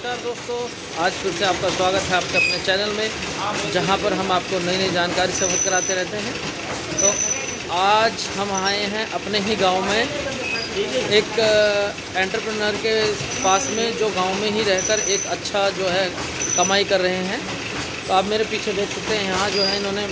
नमस्कार दोस्तों, आज फिर से आपका स्वागत है आपके अपने चैनल में, जहाँ पर हम आपको नई नई जानकारी से अवगत कराते रहते हैं। तो आज हम आए हैं अपने ही गाँव में, एक एंटरप्रेन्योर के पास में, जो गाँव में ही रहकर एक अच्छा जो है, कमाई कर रहे हैं। तो आप मेरे पीछे देख सकते हैं, यहाँ जो है इन्होंने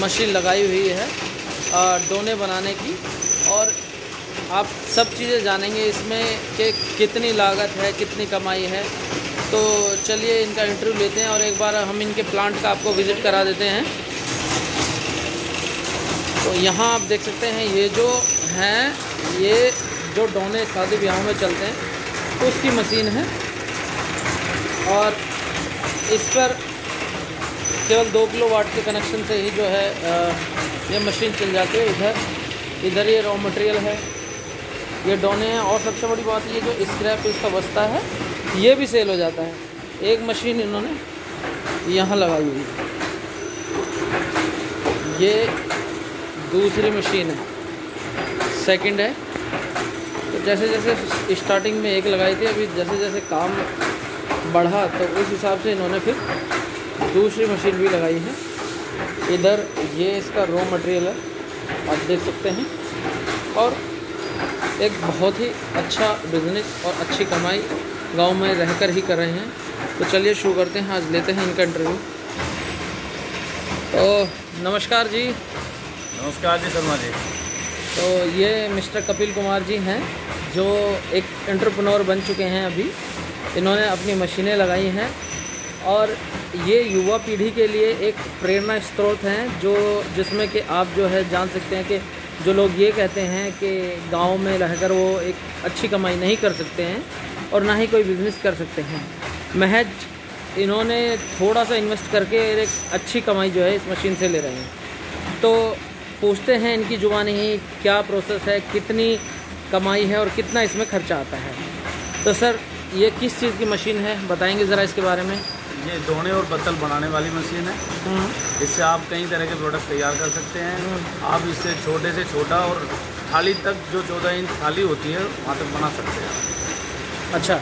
मशीन लगाई हुई है डोने बनाने की, और आप सब चीज़ें जानेंगे इसमें कि कितनी लागत है, कितनी कमाई है। तो चलिए इनका इंटरव्यू लेते हैं और एक बार हम इनके प्लांट का आपको विज़िट करा देते हैं। तो यहाँ आप देख सकते हैं, ये जो हैं, ये जो डोने शादी ब्याहों में चलते हैं, उसकी मशीन है। और इस पर केवल दो किलो वाट के कनेक्शन से ही जो है ये मशीन चल जाती है। इधर इधर ये रॉ मटेरियल है। ये डोने हैं और सबसे बड़ी बात ये जो स्क्रैप इसका बस्ता है, ये भी सेल हो जाता है। एक मशीन इन्होंने यहाँ लगाई हुई है। ये दूसरी मशीन है। सेकंड है। तो जैसे जैसे स्टार्टिंग में एक लगाई थी, अभी जैसे जैसे काम बढ़ा तो उस हिसाब से इन्होंने फिर दूसरी मशीन भी लगाई है। इधर ये इसका रॉ मटेरियल है, आप देख सकते हैं। और एक बहुत ही अच्छा बिज़नेस और अच्छी कमाई गाँव में रहकर ही कर रहे हैं। तो चलिए शुरू करते हैं आज लेते हैं इनका इंटरव्यू तो नमस्कार जी। नमस्कार जी शर्मा जी। तो ये मिस्टर कपिल कुमार जी हैं जो एक एंटरप्रेन्योर बन चुके हैं अभी। इन्होंने अपनी मशीनें लगाई हैं और ये युवा पीढ़ी के लिए एक प्रेरणा स्रोत हैं जो जिसमें कि आप जो है जान सकते हैं कि जो लोग ये कहते हैं कि गाँव में रहकर वो एक अच्छी कमाई नहीं कर सकते हैं और ना ही कोई बिज़नेस कर सकते हैं। महज इन्होंने थोड़ा सा इन्वेस्ट करके एक अच्छी कमाई जो है इस मशीन से ले रहे हैं। तो पूछते हैं इनकी जुबानी ही क्या प्रोसेस है, कितनी कमाई है और कितना इसमें खर्चा आता है। तो सर, ये किस चीज़ की मशीन है? बताएँगे ज़रा इसके बारे में। ये धोने और बत्तल बनाने वाली मशीन है। इससे आप कई तरह के प्रोडक्ट तैयार कर सकते हैं। आप इससे छोटे से छोटा और थाली तक जो चौदह इंच थाली होती है वहाँ तक बना सकते हैं अच्छा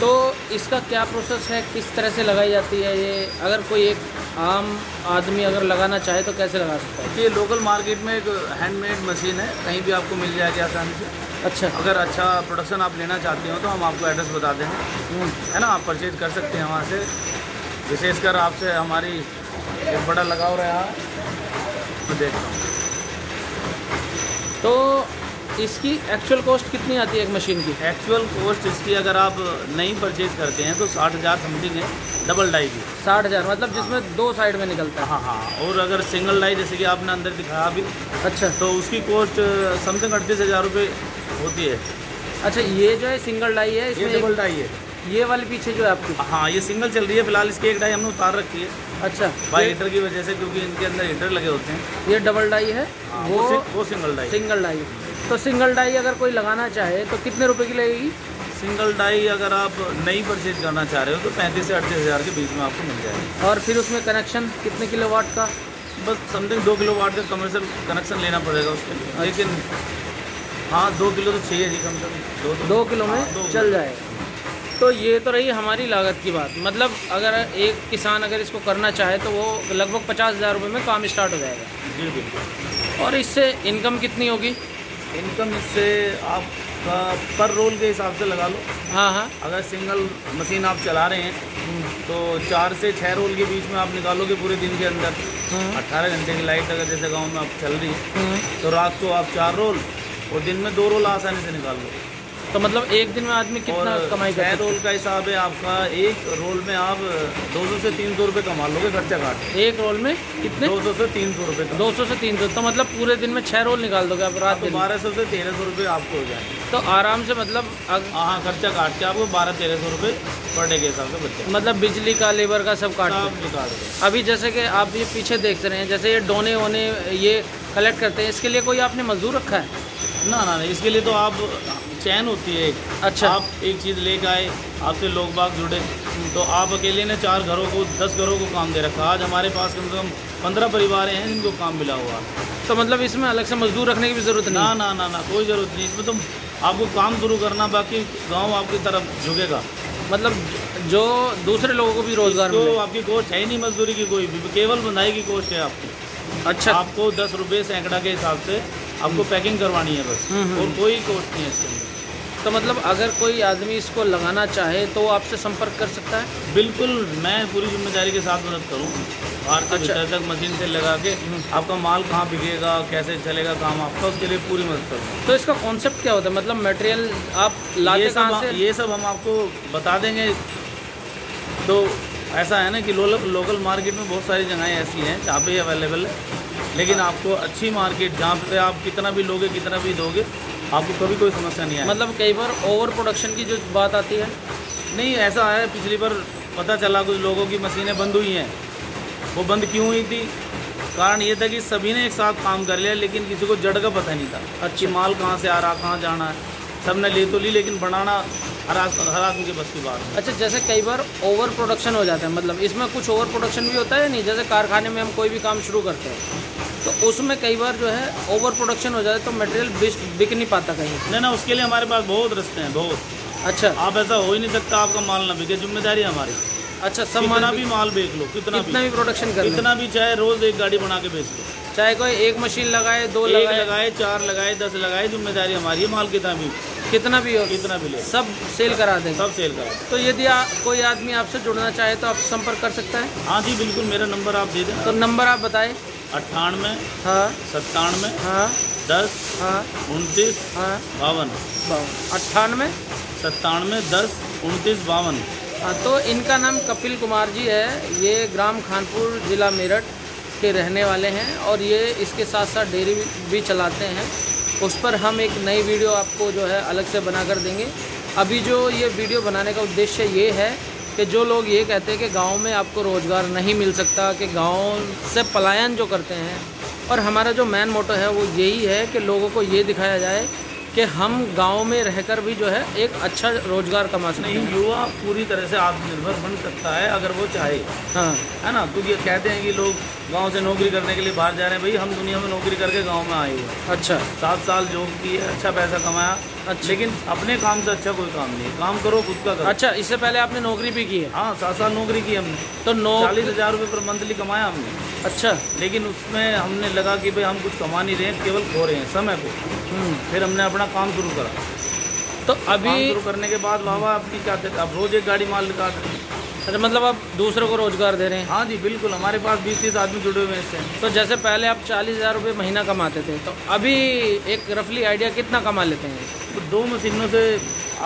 तो इसका क्या प्रोसेस है? किस तरह से लगाई जाती है ये? अगर कोई एक आम आदमी अगर लगाना चाहे तो कैसे लगा सकता है? ये लोकल मार्केट में एक हैंडमेड मशीन है। कहीं भी आपको मिल जाएगी आसानी से। अच्छा। अगर अच्छा प्रोडक्शन आप लेना चाहते हो तो हम आपको एड्रेस बता देंगे। हम्म, है ना? आप परचेज कर सकते हैं वहाँ से। विशेषकर आपसे हमारी एक बड़ा लगाव रहा। मैं देखता हूँ। तो इसकी एक्चुअल कॉस्ट कितनी आती है एक मशीन की? एक्चुअल कॉस्ट इसकी अगर आप नई परचेज करते हैं तो साठ हज़ार समथिंग है डबल डाई की साठ हज़ार मतलब जिसमें दो साइड में निकलता है। हाँ हाँ और अगर सिंगल डाई जैसे कि आपने अंदर दिखाया अभी अच्छा। तो उसकी कॉस्ट समथिंग अड़तीस हज़ार रुपये होती है। अच्छा ये जो है सिंगल डाई है इसमें डबल डाई है। ये वाली पीछे जो है आपकी? हाँ ये सिंगल चल रही है फ़िलहाल इसकी एक डाई हमने उतार रखी है। अच्छा। बाई हीटर की वजह से क्योंकि इनके अंदर हीटर लगे होते हैं। ये डबल डाई है हाँ, वो वो वो सिंगल डाई सिंगल डाई तो सिंगल डाई अगर कोई लगाना चाहे तो कितने रुपए की लगेगी? सिंगल डाई अगर आप नई परचेज करना चाह रहे हो तो पैंतीस से अड़तीस हज़ार के बीच में आपको मिल जाएगा। और फिर उसमें कनेक्शन कितने किलो वाट का? बस समथिंग दो किलो वाट का कमर्शियल कनेक्शन लेना पड़ेगा उसके लिए। लेकिन हाँ दो किलो तो चाहिए जी कम से कम। दो तो किलो में हाँ, चल जाएगा। तो ये तो रही हमारी लागत की बात। मतलब अगर एक किसान अगर इसको करना चाहे तो वो लगभग पचास हज़ार रुपये में काम स्टार्ट हो जाएगा। जी बिल्कुल। और इससे इनकम कितनी होगी? इनकम इससे आप पर रोल के हिसाब से लगा लो। हाँ हाँ। अगर सिंगल मशीन आप चला रहे हैं तो चार से छः रोल के बीच में आप निकालोगे पूरे दिन के अंदर। हाँ, अट्ठारह घंटे की लाइट अगर जैसे गाँव में आप चल रही है हाँ। तो रात को आप चार रोल और दिन में दो रोल आसानी से निकाल लो। तो मतलब एक दिन में आदमी कितना कमाई कर रोल का हिसाब है आपका। एक रोल में आप 200 से 300 रुपए कमा लोगे खर्चा काट। एक रोल में कितने? 200 से 300 रुपए का 200 से 300 तो मतलब पूरे दिन में छः रोल निकाल दोगे आप रात तो बारह सौ से तेरह सौ रुपये आपको हो जाएँगे तो आराम से मतलब हाँ खर्चा काट के आपको बारह तेरह सौ रुपये पर डे के हिसाब से बच्चे मतलब बिजली का लेबर का सब काट। निकाल दो। अभी जैसे कि आप ये पीछे देख रहे हैं जैसे ये डोने वोने ये कलेक्ट करते हैं इसके लिए कोई आपने मजदूर रखा है? ना ना इसके लिए तो आप चैन होती है। अच्छा। आप एक चीज़ लेके आए आपसे लोग बाग जुड़े। तो आप अकेले ने चार घरों को दस घरों को काम दे रखा। आज हमारे पास कम से कम पंद्रह परिवार हैं जिनको काम मिला हुआ। तो मतलब इसमें अलग से मजदूर रखने की भी ज़रूरत ना नहीं ना ना ना कोई ज़रूरत नहीं। इसमें तो आपको काम शुरू करना बाकी गाँव आपकी तरफ़ झुकेगा। मतलब जो दूसरे लोगों को भी रोज़गार तो आपकी कोस्ट है ही नहीं मजदूरी की कोई भी। केवल बंधाई की कोस्ट है आपकी। अच्छा। आपको दस रुपये सैकड़ा के हिसाब से आपको पैकिंग करवानी है बस। हम्म, हम्म। और कोई कोस्ट नहीं है इसके अंदर। तो मतलब अगर कोई आदमी इसको लगाना चाहे तो वो आपसे संपर्क कर सकता है? बिल्कुल मैं पूरी ज़िम्मेदारी के साथ मदद करूँ। बाहर से अच्छा। तक मशीन से लगा के आपका माल कहाँ बिकेगा कैसे चलेगा काम आपका उसके लिए पूरी मदद करूँ। तो इसका कॉन्सेप्ट क्या होता है? मतलब मटेरियल आप लाते ये सब कहाँ से? ये सब हम आपको बता देंगे। तो ऐसा है ना कि लोकल लोकल मार्केट में बहुत सारी जगहें ऐसी हैं जहाँ पे अवेलेबल है। लेकिन आपको अच्छी मार्केट जहाँ पे आप कितना भी लोगे कितना भी दोगे आपको कभी कोई समस्या नहीं आएगी मतलब कई बार ओवर प्रोडक्शन की जो बात आती है नहीं ऐसा है पिछली बार पता चला कुछ लोगों की मशीनें बंद हुई हैं। वो बंद क्यों हुई थी? कारण ये था कि सभी ने एक साथ काम कर लिया लेकिन किसी को जड़ का पता नहीं था अच्छी। माल कहाँ से आ रहा कहाँ जाना है। सबने ले तो ली लेकिन बनाना हर हर आदमी के बस की बात है। अच्छा जैसे कई बार ओवर प्रोडक्शन हो जाता है मतलब इसमें कुछ ओवर प्रोडक्शन भी होता है या नहीं? जैसे कारखाने में हम कोई भी काम शुरू करते हैं। तो उसमें कई बार जो है ओवर प्रोडक्शन हो जाता है तो मटेरियल बिक नहीं पाता कहीं। नहीं ना उसके लिए हमारे पास बहुत रस्ते हैं बहुत। अच्छा। आप ऐसा हो ही नहीं सकता आपका माल ना बिके ज़िम्मेदारी हमारी। अच्छा सब कितना भी माल बेच लो कितना कितना भी भी प्रोडक्शन कर कितना भी चाहे रोज एक गाड़ी बना के बेच लो। चाहे कोई एक मशीन लगाए दो लगाए। लगाए चार लगाए दस लगाए ज़िम्मेदारी हमारी है माल कितना भी। कितना भी हो कितना भी ले। सब सेल करा दें सब सेल करा तो यदि कोई आदमी आपसे जुड़ना चाहे तो आप संपर्क कर सकता है। हाँ जी बिल्कुल मेरा नंबर आप दे दें तो नंबर आप बताएँ। अट्ठानवे हाँ। सत्तानवे हाँ। दस हाँ। उनतीस हाँ। बावन। बावन अट्ठानवे? सत्तानवे दस उनतीस बावन। हाँ तो इनका नाम कपिल कुमार जी है। ये ग्राम खानपुर ज़िला मेरठ के रहने वाले हैं और ये इसके साथ साथ डेयरी भी चलाते हैं। उस पर हम एक नई वीडियो आपको जो है अलग से बना कर देंगे। अभी जो ये वीडियो बनाने का उद्देश्य ये है कि जो लोग ये कहते हैं कि गाँव में आपको रोज़गार नहीं मिल सकता कि गाँव से पलायन जो करते हैं और हमारा जो मेन मोटो है वो यही है कि लोगों को ये दिखाया जाए कि हम गाँव में रहकर भी जो है एक अच्छा रोज़गार कमा सकते हैं। युवा पूरी तरह से आत्मनिर्भर बन सकता है अगर वो चाहे। हाँ। है ना? क्योंकि ये कहते हैं कि लोग गाँव से नौकरी करने के लिए बाहर जा रहे हैं भाई हम दुनिया में नौकरी करके गाँव में आए हुए अच्छा। सात साल जॉब की अच्छा पैसा कमाया अच्छा। लेकिन अपने काम से अच्छा कोई काम नहीं है। काम करो खुद का करो। अच्छा इससे पहले आपने नौकरी भी की है? हाँ सात साल नौकरी की हमने। तो नौ चालीस हज़ार रुपये पर मंथली कमाया हमने। अच्छा। लेकिन उसमें हमने लगा कि भाई हम कुछ कमा नहीं रहे हैं केवल खो रहे हैं समय को। हम्म, फिर हमने अपना काम शुरू करा। तो अभी शुरू करने के बाद बाबा आपकी क्या आप रोज एक गाड़ी माल निकाल हैं। अच्छा मतलब आप दूसरों को रोज़गार दे रहे हैं? हाँ जी बिल्कुल हमारे पास बीस तीस आदमी जुड़े हुए हैं इससे। तो जैसे पहले आप चालीस हज़ार रुपये महीना कमाते थे तो अभी एक रफली आइडिया कितना कमा लेते हैं? तो दो मशीनों से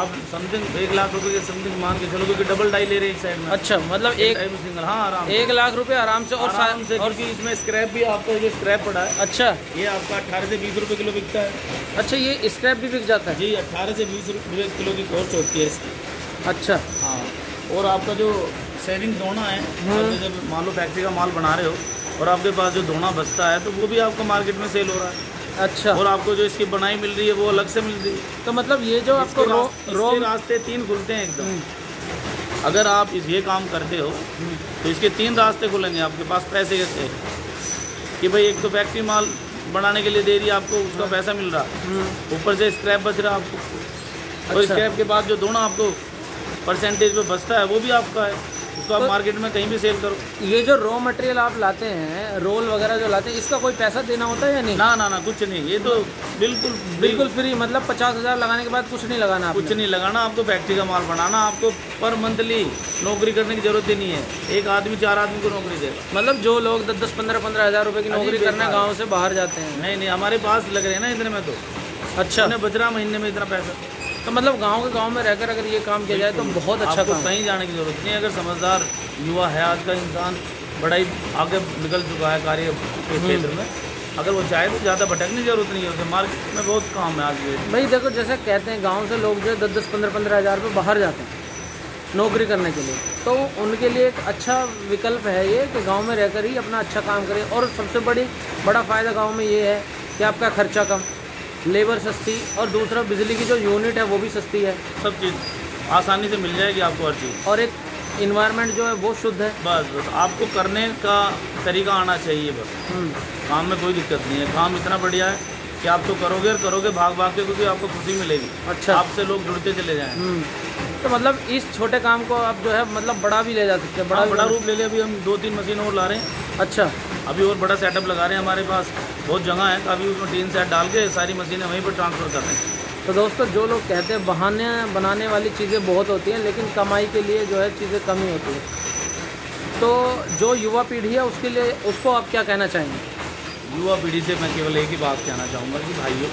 आप समथिंग एक लाख रुपए के समथिंग मान के चलो क्योंकि डबल डाई ले रहे हैं एक साइड में। अच्छा मतलब एक सिंगल हाँ आराम एक लाख रुपए आराम से और आराम से और इसमें स्क्रैप भी आपका ये स्क्रैप पड़ा है। अच्छा। ये आपका अट्ठारह से बीस रुपए किलो बिकता है। अच्छा ये स्क्रैप भी बिक जाता है? जी अट्ठारह से बीस रुपए किलो की कोर्स होती है इसकी। अच्छा। हाँ। और आपका जो सेविंग दोना है हम्म। जब मान लो फैक्ट्री का माल बना रहे हो और आपके पास जो दोना बचता है तो वो भी आपका मार्केट में सेल हो रहा है। अच्छा। और आपको जो इसकी बनाई मिल रही है वो अलग से मिल रही है। तो मतलब ये जो आपको रो रो रास्ते तीन खुलते हैं एकदम। हम्म, अगर आप इस ये काम करते हो तो इसके तीन रास्ते खुलेंगे आपके पास पैसे कैसे कि भाई एक तो फैक्ट्री माल बनाने के लिए दे रही है आपको उसका पैसा मिल रहा। हम्म, ऊपर से स्क्रैप बच रहा है आपको। और अच्छा। स्क्रैप के बाद जो दोनों आपको परसेंटेज पे बचता है वो भी आपका है। उसको आप तो- मार्केट में कहीं भी सेल करो। ये जो रॉ मटेरियल आप लाते हैं रोल वगैरह जो लाते हैं इसका कोई पैसा देना होता है या नहीं? ना ना ना कुछ नहीं। ये तो बिल्कुल बिल्कुल फ्री मतलब पचास हज़ार लगाने के बाद कुछ नहीं लगाना कुछ नहीं लगाना आपको फैक्ट्री का माल बनाना आपको पर मंथली नौकरी करने की ज़रूरत ही नहीं है। एक आदमी चार आदमी को नौकरी देगा मतलब जो लोग दस दस पंद्रह पंद्रह हज़ार रुपए की नौकरी करने गाँव से बाहर जाते हैं। नहीं नहीं हमारे पास लग रहे हैं ना इतने में तो। अच्छा। रहा महीने में इतना पैसा। तो मतलब गाँव के गाँव में रहकर अगर ये काम किया जाए तो बहुत अच्छा आपको कहीं जाने की ज़रूरत नहीं अगर समझदार युवा है आज का इंसान बड़ा ही आगे निकल चुका है कार्य के हम्म। क्षेत्र में। अगर वो चाहे तो ज़्यादा भटकने की ज़रूरत नहीं है उसे मार्केट में बहुत काम है आज के भाई देखो जैसे कहते हैं गाँव से लोग जो दस दस पंद्रह पंद्रह हज़ार रुपये बाहर जाते हैं नौकरी करने के लिए। तो उनके लिए एक अच्छा विकल्प है ये कि गाँव में रहकर ही अपना अच्छा काम करें। और सबसे बड़ी बड़ा फ़ायदा गाँव में ये है कि आपका खर्चा कम। लेबर सस्ती और दूसरा बिजली की जो यूनिट है वो भी सस्ती है। सब चीज़ आसानी से मिल जाएगी आपको हर चीज़। और एक इन्वायरमेंट जो है वो शुद्ध है। बस बस आपको करने का तरीका आना चाहिए बस। हम्म, काम में कोई दिक्कत नहीं है। काम इतना बढ़िया है कि आप तो करोगे और करोगे भाग भाग के क्योंकि आपको खुशी मिलेगी। अच्छा। आपसे लोग जुड़ते चले जाएँ। हम्म, तो मतलब इस छोटे काम को आप जो है मतलब बड़ा भी ले जा सकते हैं। बड़ा बड़ा भी बड़ा रूप ले लिया। अभी हम दो तीन मशीन और ला रहे हैं। अच्छा। अभी और बड़ा सेटअप लगा रहे हैं हमारे पास। बहुत जगह है काफ़ी उसमें टीन सेट डाल के सारी मशीनें वहीं पर ट्रांसफ़र कर रहे हैं। तो दोस्तों जो लोग कहते हैं बहाने बनाने वाली चीज़ें बहुत होती हैं लेकिन कमाई के लिए जो है चीज़ें कम ही होती हैं। तो जो युवा पीढ़ी है उसके लिए उसको आप क्या कहना चाहेंगे? युवा पीढ़ी से मैं केवल एक ही बात कहना चाहूँगा कि भाइयों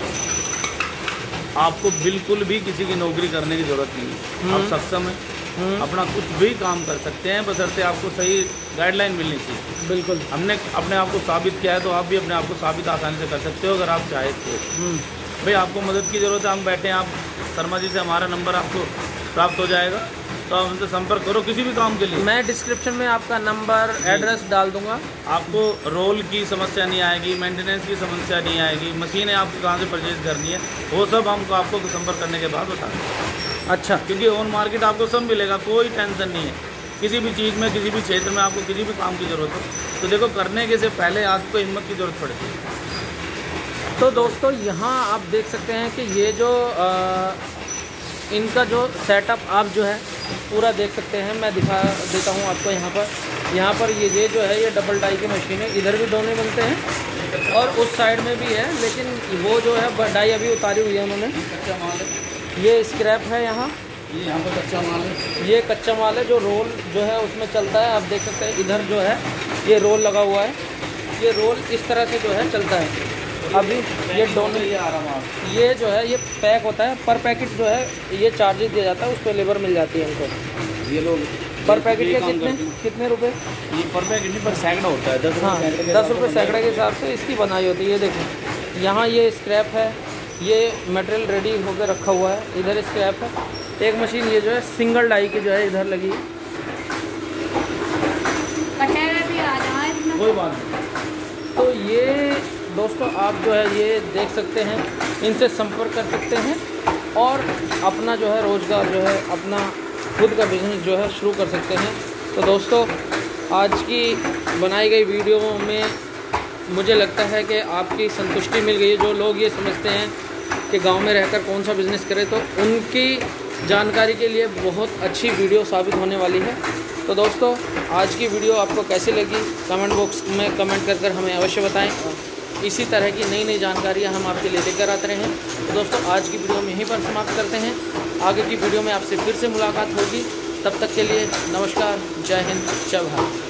आपको बिल्कुल भी किसी की नौकरी करने की ज़रूरत नहीं है। आप सक्षम हैं हम्म, अपना कुछ भी काम कर सकते हैं बशर्ते आपको सही गाइडलाइन मिलनी चाहिए। बिल्कुल। हमने अपने आप को साबित किया है तो आप भी अपने आप को साबित आसानी से कर सकते हो अगर आप चाहे तो। हम्म, भाई आपको मदद की ज़रूरत है हम बैठे हैं आप शर्मा जी से हमारा नंबर आपको प्राप्त हो जाएगा। तो आप उनसे संपर्क करो किसी भी काम के लिए। मैं डिस्क्रिप्शन में आपका नंबर एड्रेस डाल दूँगा। आपको रोल की समस्या नहीं आएगी मेंटेनेंस की समस्या नहीं आएगी मशीनें आपको कहाँ से परचेज करनी है वो सब हमको आपको संपर्क करने के बाद बता देंगे। अच्छा। क्योंकि ऑन मार्केट आपको सब मिलेगा कोई टेंशन नहीं है। किसी भी चीज़ में किसी भी क्षेत्र में आपको किसी भी काम की ज़रूरत हो। तो देखो करने के से पहले आपको हिम्मत की ज़रूरत पड़ती है। तो दोस्तों यहाँ आप देख सकते हैं कि ये जो अ, इनका जो सेटअप आप जो है पूरा देख सकते हैं। मैं दिखा देता हूँ आपको यहाँ पर। यहाँ पर ये ये जो है ये डबल डाई की मशीन है। इधर भी दोनों बनते हैं और उस साइड में भी है लेकिन वो जो है डाई अभी उतारी हुई है उन्होंने। है। ये स्क्रैप है यहाँ। ये यहाँ पर कच्चा माल है। ये कच्चा माल है जो रोल जो है उसमें चलता है। आप देख सकते हैं इधर जो है ये रोल लगा हुआ है। ये रोल इस तरह से जो है चलता है। अभी ये दोनों ये आ रहा माल। ये जो है ये पैक होता है। पर पैकेट जो है ये चार्जेस दिया जाता है उस पर लेबर मिल जाती है इनको ये लोग पर पैकेट के कितने कितने रुपए? ये पर पैकेट नहीं पर सैकड़ा होता है। दस हाँ दस रुपये सैकड़े के हिसाब से इसकी बनाई होती है। ये देखें यहाँ ये स्क्रैप है। ये मटेरियल रेडी होकर रखा हुआ है। इधर इसके ऐप है। एक मशीन ये जो है सिंगल डाई की जो है इधर लगी है। कटहरा भी आ जाए इसमें कोई बात नहीं। तो ये दोस्तों आप जो है ये देख सकते हैं। इनसे संपर्क कर सकते हैं और अपना जो है रोज़गार जो है अपना खुद का बिज़नेस जो है शुरू कर सकते हैं। तो दोस्तों आज की बनाई गई वीडियो में मुझे लगता है कि आपकी संतुष्टि मिल गई है। जो लोग ये समझते हैं कि गाँव में रहकर कौन सा बिज़नेस करें तो उनकी जानकारी के लिए बहुत अच्छी वीडियो साबित होने वाली है। तो दोस्तों, आज की वीडियो आपको कैसी लगी? कमेंट बॉक्स में कमेंट कर कर हमें अवश्य बताएँ। इसी तरह की नई नई जानकारियाँ हम आपके लिए लेकर आते रहे। हैं तो दोस्तों, आज की वीडियो में यहीं पर समाप्त करते हैं। आगे की वीडियो में आपसे फिर से मुलाकात होगी। तब तक के लिए नमस्कार। जय हिंद। जय भारत।